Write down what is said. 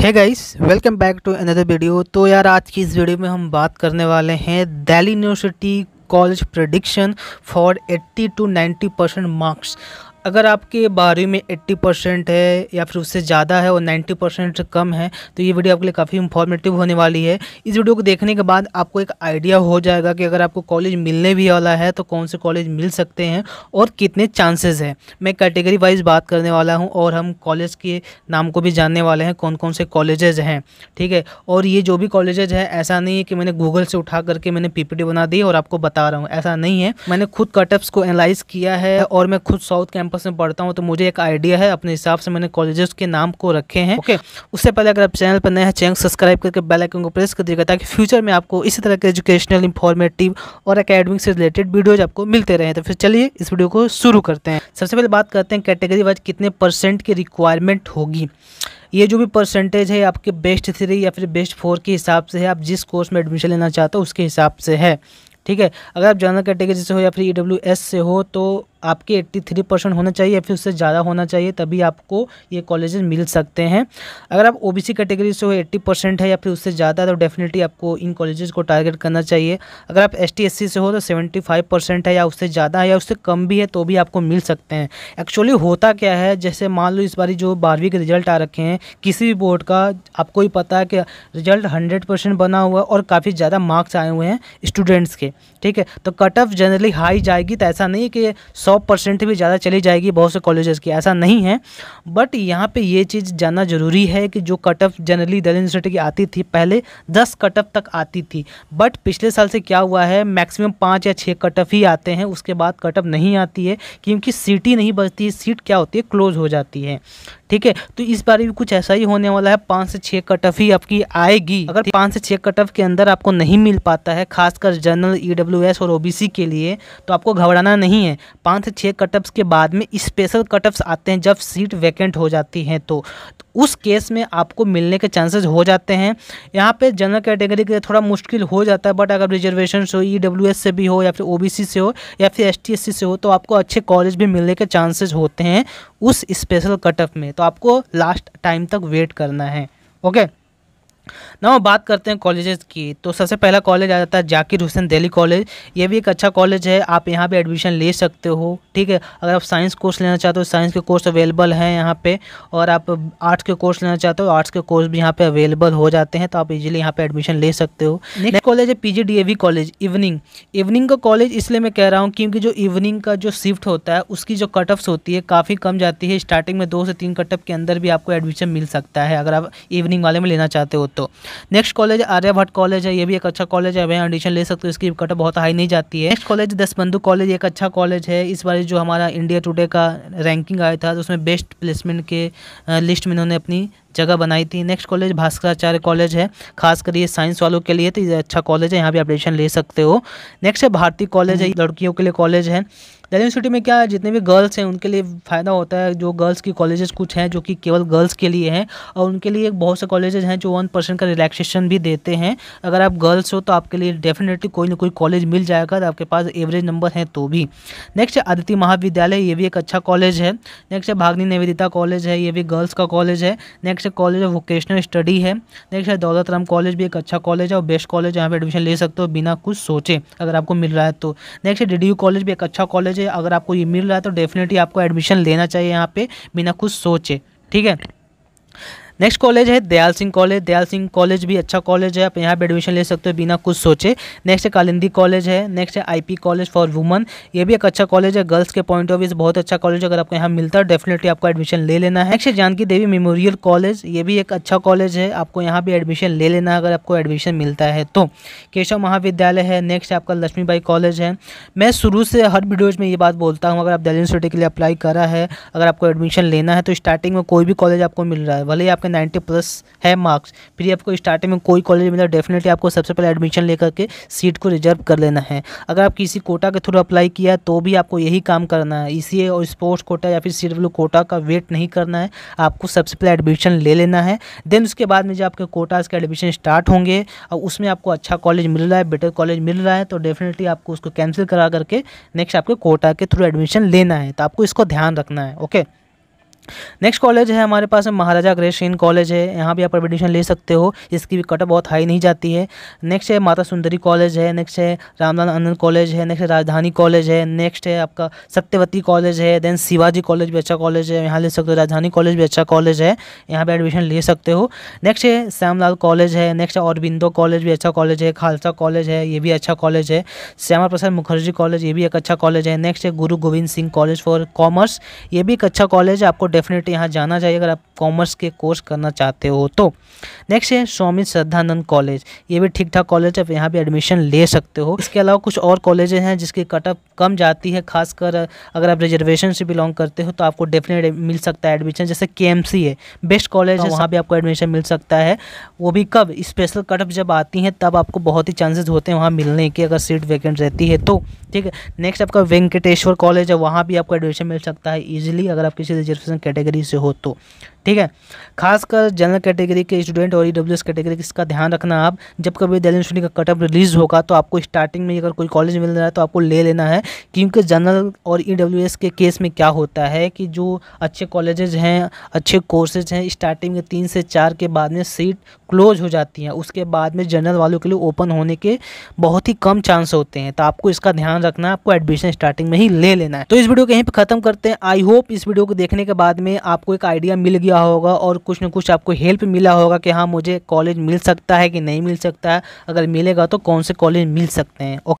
है guys welcome back to another video तो यार आज की इस वीडियो में हम बात करने वाले हैं Delhi university college prediction for 80 to 90 percent marks अगर आपके बारहवीं में 80 परसेंट है या फिर उससे ज़्यादा है और 90 परसेंट से कम है तो ये वीडियो आपके लिए काफ़ी इंफॉर्मेटिव होने वाली है। इस वीडियो को देखने के बाद आपको एक आइडिया हो जाएगा कि अगर आपको कॉलेज मिलने भी वाला है तो कौन से कॉलेज मिल सकते हैं और कितने चांसेस हैं। मैं कैटेगरी वाइज बात करने वाला हूँ और हम कॉलेज के नाम को भी जानने वाले हैं कौन कौन से कॉलेजेज हैं, ठीक है? और ये जो भी कॉलेजेज हैं, ऐसा नहीं है कि मैंने गूगल से उठा करके मैंने पीपीटी बना दी और आपको बता रहा हूँ, ऐसा नहीं है। मैंने खुद कटअप्स को एनालाइज किया है और मैं खुद साउथ कैंप कैंपस में पढ़ता हूँ तो मुझे एक आइडिया है, अपने हिसाब से मैंने कॉलेजेस के नाम को रखे हैं। ओके उससे पहले अगर आप चैनल पर नए हैं, चैनल सब्सक्राइब करके बेल आइकन को प्रेस कर दीजिएगा, ताकि फ्यूचर में आपको इसी तरह के एजुकेशनल इंफॉर्मेटिव और अकेडमिक से रिलेटेड वीडियोज़ आपको मिलते रहे। तो फिर चलिए, इस वीडियो को शुरू करते हैं। सबसे पहले बात करते हैं कैटेगरी वाइज कितने परसेंट की रिक्वायरमेंट होगी। ये जो भी परसेंटेज है, आपके बेस्ट थ्री या फिर बेस्ट फोर के हिसाब से है, आप जिस कोर्स में एडमिशन लेना चाहते हो, उसके हिसाब से है। ठीक है? अगर आप जनरल कैटेगरी से हो या फिर ई एस से हो तो आपके 83 परसेंट होना चाहिए या फिर उससे ज़्यादा होना चाहिए, तभी आपको ये कॉलेजेस मिल सकते हैं। अगर आप ओबीसी कैटेगरी से हो 80 परसेंट है या फिर उससे ज़्यादा तो डेफिनेटली आपको इन कॉलेजेस को टारगेट करना चाहिए। अगर आप एस टी से हो तो 75 परसेंट है या उससे ज़्यादा है या उससे कम भी है तो भी आपको मिल सकते हैं। एक्चुअली होता क्या है, जैसे मान लो इस बारी जो बारहवीं के रिज़ल्ट आ रखे हैं, किसी भी बोर्ड का आपको ही पता है कि रिज़ल्ट हंड्रेड परसेंट बना हुआ और काफ़ी ज़्यादा मार्क्स आए हुए हैं स्टूडेंट्स के, ठीक है? तो कट ऑफ़ जनरली हाई जाएगी तो ऐसा नहीं कि परसेंट भी ज़्यादा चली जाएगी बहुत से कॉलेजेस की, ऐसा नहीं है। बट यहाँ पे ये चीज़ जानना ज़रूरी है कि जो cut off generally Delhi university की आती थी, पहले दस कट ऑफ़ तक आती थी। बट पिछले साल से क्या हुआ है मैक्सिमम पाँच या छः कट ऑफ़ ही आते हैं, उसके बाद कट ऑफ़ नहीं आती है, क्योंकि सीट ही नहीं बचती, सीट क्या होती है क्लोज हो जाती है। ठीक है? तो इस बार भी कुछ ऐसा ही होने वाला है पाँच से छः कट ऑफ़ ही आपकी आएगी। अगर पाँच से छः कट ऑफ़ के अंदर आपको नहीं मिल पाता है खासकर जनरल ईडब्ल्यूएस और ओबीसी के लिए तो आपको घबराना नहीं है। पाँच से छः कटअप्स के बाद में स्पेशल कटअप्स आते हैं जब सीट वैकेंट हो जाती हैं तो उस केस में आपको मिलने के चांसेस हो जाते हैं। यहाँ पे जनरल कैटेगरी के लिए थोड़ा मुश्किल हो जाता है बट अगर रिजर्वेशन हो ई e से भी हो या फिर ओबीसी से हो या फिर एसटीएससी से हो तो आपको अच्छे कॉलेज भी मिलने के चांसेस होते हैं उस स्पेशल कटअप में। तो आपको लास्ट टाइम तक वेट करना है। ओके ना बात करते हैं कॉलेजेस की। तो सबसे पहला कॉलेज आ जाता है जाकिर हुसैन दिल्ली कॉलेज ये भी एक अच्छा कॉलेज है आप यहाँ पे एडमिशन ले सकते हो ठीक है? अगर आप साइंस कोर्स लेना चाहते हो साइंस के कोर्स अवेलेबल हैं यहाँ पे और आप आर्ट्स के कोर्स लेना चाहते हो आर्ट्स के कोर्स भी यहाँ पे अवेलेबल हो जाते हैं तो आप इजीली यहाँ पे एडमिशन ले सकते हो। नेक्स्ट कॉलेज है पी कॉलेज इवनिंग इवनिंग का कॉलेज इसलिए मैं कह रहा हूँ क्योंकि जो इवनिंग का जो शिफ्ट होता है उसकी जो कट होती है काफ़ी कम जाती है। स्टार्टिंग में दो से तीन कट के अंदर भी आपको एडमिशन मिल सकता है अगर आप इवनिंग वाले में लेना चाहते हो तो। नेक्स्ट कॉलेज आर्यभट्ट कॉलेज है, ये भी एक अच्छा कॉलेज है वहाँ एडिशन ले सकते हो, इसकी कट बहुत हाई नहीं जाती है। नेक्स्ट कॉलेज दसबंधु कॉलेज एक अच्छा कॉलेज है, इस बार जो हमारा इंडिया टुडे का रैंकिंग आया था तो उसमें बेस्ट प्लेसमेंट के लिस्ट में इन्होंने अपनी जगह बनाई थी। नेक्स्ट कॉलेज भास्कराचार्य कॉलेज है खासकर ये साइंस वालों के लिए तो ये अच्छा कॉलेज है, यहाँ भी एडमिशन ले सकते हो। नेक्स्ट है भारतीय कॉलेज है। लड़कियों के लिए कॉलेज है। दिल्ली यूनिवर्सिटी में क्या जितने भी गर्ल्स हैं, उनके लिए फ़ायदा होता है, जो गर्ल्स की कॉलेजेस कुछ हैं, जो कि केवल गर्ल्स के लिए हैं, और उनके लिए बहुत से कॉलेजेस हैं, जो वन परसेंट का रिलैक्सेशन भी देते हैं। अगर आप गर्ल्स हो तो आपके लिए डेफिनेटली कोई ना कोई कॉलेज मिल जाएगा आपके पास एवरेज नंबर है तो भी। नेक्स्ट है आदित्य महाविद्यालय, ये भी एक अच्छा कॉलेज है। नेक्स्ट है भागनी निवेदिता कॉलेज है, ये भी गर्ल्स का कॉलेज है। नेक्स्ट है कॉलेज ऑफ़ वोकेशनल स्टडी है। नेक्स्ट है दौलत राम कॉलेज भी एक अच्छा कॉलेज है, और बेस्ट कॉलेज यहाँ पर एडमिशन ले सकते हो बिना कुछ सोचे, अगर आपको मिल रहा है तो। नेक्स्ट है डीडीयू कॉलेज भी एक अच्छा कॉलेज अगर आपको ये मिल रहा है तो डेफिनेटली आपको एडमिशन लेना चाहिए यहाँ पे, बिना कुछ सोचे, ठीक है? नेक्स्ट कॉलेज है दयाल सिंह कॉलेज दयाल सिंह कॉलेज भी अच्छा कॉलेज है, आप यहाँ पे एडमिशन ले सकते हो बिना कुछ सोचे। नेक्स्ट है कालिंदी कॉलेज है। नेक्स्ट है आईपी कॉलेज फॉर वुमन ये भी एक अच्छा कॉलेज है गर्ल्स के पॉइंट ऑफ़ व्यू बहुत अच्छा कॉलेज अगर आपको यहाँ मिलता है डेफिनेटली आपको एडमिशन ले लेना है। Next Janki Devi memorial college ये भी एक अच्छा कॉलेज है, आपको यहाँ भी एडमिशन ले लेना अगर आपको एडमिशन मिलता है तो। केशव महाविद्यालय है। नेक्स्ट आपका लक्ष्मीबाई कॉलेज है। मैं शुरू से हर वीडियोज़ में ये बात बोलता हूँ, अगर आप दिल्ली यूनिवर्सिटी के लिए अप्लाई करा है, अगर आपको एडमिशन लेना है तो स्टार्टिंग में कोई भी कॉलेज आपको मिल रहा है। भले ही आपके नाइन्टी प्लस है मार्क्स, फिर आपको स्टार्टिंग में कोई कॉलेज मिला डेफिनेटली आपको सबसे पहले एडमिशन लेकर के सीट को रिज़र्व कर लेना है। अगर आप किसी कोटा के थ्रू अप्लाई किया तो भी आपको यही काम करना है। इसी और स्पोर्ट्स कोटा या फिर सी कोटा का वेट नहीं करना है, आपको सबसे पहले एडमिशन ले लेना है। देन उसके बाद में जब आपके कोटा के एडमिशन स्टार्ट होंगे और उसमें आपको अच्छा कॉलेज मिल रहा है बेटर कॉलेज मिल रहा है तो डेफिनेटली आपको उसको कैंसिल करा करके नेक्स्ट आपके कोटा के थ्रू एडमिशन लेना है। तो आपको इसको ध्यान रखना है ओके नेक्स्ट कॉलेज है हमारे पास महाराजा अग्रसेन कॉलेज है यहाँ भी आप एडमिशन ले सकते हो इसकी भी कटअप बहुत हाई नहीं जाती है नेक्स्ट है माता सुंदरी कॉलेज है नेक्स्ट है रामलाल आनंद कॉलेज है नेक्स्ट है राजधानी कॉलेज है नेक्स्ट है आपका सत्यवती कॉलेज है देन शिवाजी कॉलेज भी अच्छा कॉलेज है यहाँ ले सकते हो राजधानी कॉलेज भी अच्छा कॉलेज है यहाँ पर एडमिशन ले सकते हो नेक्स्ट है श्यामलाल कॉलेज है नेक्स्ट है औरबिंदो कॉलेज भी अच्छा कॉलेज है खालसा कॉलेज है ये भी अच्छा कॉलेज है श्यामा प्रसाद मुखर्जी कॉलेज ये भी एक अच्छा कॉलेज है नेक्स्ट है Guru Gobind Singh college for commerce ये भी एक अच्छा कॉलेज है आपको डेफिनेटली यहाँ जाना चाहिए अगर आप कॉमर्स के कोर्स करना चाहते हो तो। नेक्स्ट है स्वामी श्रद्धानंद कॉलेज ये भी ठीक ठाक कॉलेज है यहाँ भी एडमिशन ले सकते हो। इसके अलावा कुछ और कॉलेज हैं जिसकी कटअप कम जाती है खासकर अगर आप रिजर्वेशन से बिलोंग करते हो तो आपको डेफिनेट मिल सकता है एडमिशन जैसे के है बेस्ट कॉलेज है वहाँ भी आपको एडमिशन मिल सकता है। वो भी कब? स्पेशल कटअप जब आती हैं तब आपको बहुत ही चांसेस होते हैं वहाँ मिलने के अगर सीट वैकेंट रहती है तो। ठीक है नेक्स्ट आपका वेंकटेश्वर कॉलेज है वहाँ भी आपको एडमिशन मिल सकता है ईजिली अगर आप किसी रिजर्वेशन कैटेगरी से हो तो। ठीक है? खासकर जनरल कैटेगरी के स्टूडेंट और ई डब्ल्यू एस कैटेगरी इसका ध्यान रखना आप। जब कभी दिल्ली यूनिवर्सिटी का कटअप रिलीज़ होगा तो आपको स्टार्टिंग में अगर कोई कॉलेज मिल रहा है तो आपको ले लेना है। क्योंकि जनरल और ई डब्ल्यू एस के केस में क्या होता है कि जो अच्छे कॉलेजेज हैं, अच्छे कोर्सेज हैं स्टार्टिंग में तीन से चार के बाद में सीट क्लोज हो जाती हैं। उसके बाद में जनरल वालों के लिए ओपन होने के बहुत ही कम चांस होते हैं। तो आपको इसका ध्यान रखना है, आपको एडमिशन स्टार्टिंग में ही ले लेना है। तो इस वीडियो को यहीं पर खत्म करते हैं। आई होप इस वीडियो को देखने के बाद में आपको एक आइडिया मिल गया होगा और कुछ ना कुछ आपको हेल्प मिला होगा कि हाँ मुझे कॉलेज मिल सकता है कि नहीं मिल सकता है। अगर मिलेगा तो कौन से कॉलेज मिल सकते हैं?